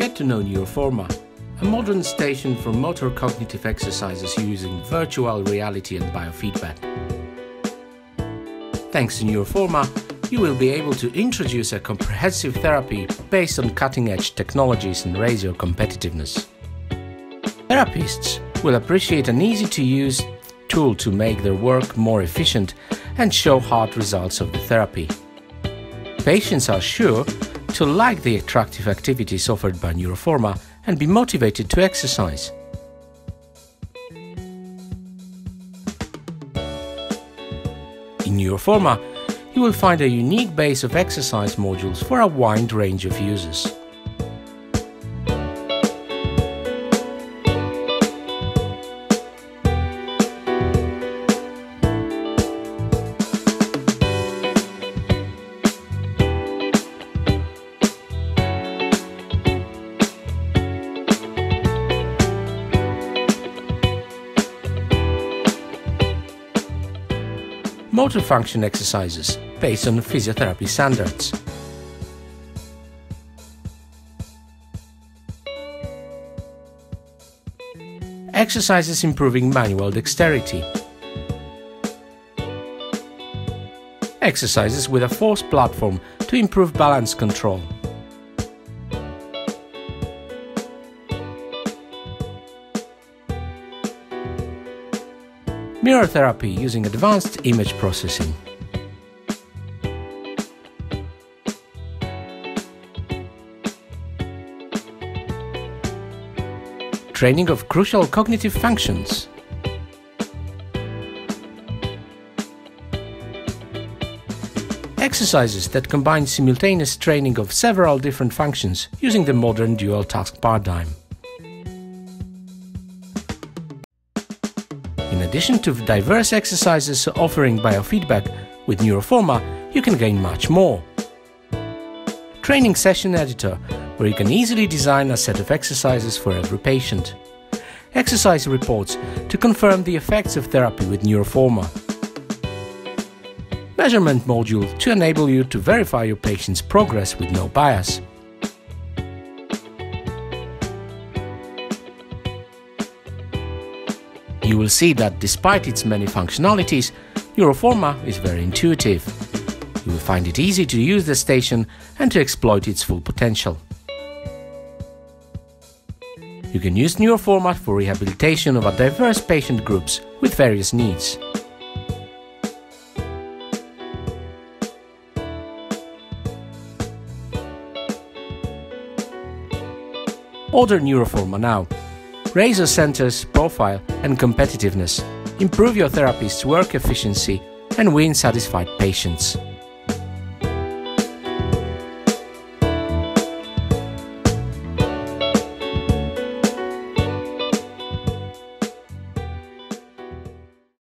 Get to know Neuroforma, a modern station for motor cognitive exercises using virtual reality and biofeedback. Thanks to Neuroforma, you will be able to introduce a comprehensive therapy based on cutting-edge technologies and raise your competitiveness. Therapists will appreciate an easy-to-use tool to make their work more efficient and show hard results of the therapy. Patients are sure to like the attractive activities offered by Neuroforma and be motivated to exercise. In Neuroforma, you will find a unique base of exercise modules for a wide range of users. Motor function exercises based on physiotherapy standards. Exercises improving manual dexterity. Exercises with a force platform to improve balance control. Mirror therapy using advanced image processing. Training of crucial cognitive functions. Exercises that combine simultaneous training of several different functions using the modern dual task paradigm. Addition to diverse exercises offering biofeedback, with Neuroforma you can gain much more. Training Session Editor, where you can easily design a set of exercises for every patient. Exercise reports to confirm the effects of therapy with Neuroforma. Measurement module to enable you to verify your patient's progress with no bias. You will see that despite its many functionalities, Neuroforma is very intuitive. You will find it easy to use the station and to exploit its full potential. You can use Neuroforma for rehabilitation of a diverse patient groups with various needs. Order Neuroforma now raise your center's profile and competitiveness, improve your therapist's work efficiency, and win satisfied patients.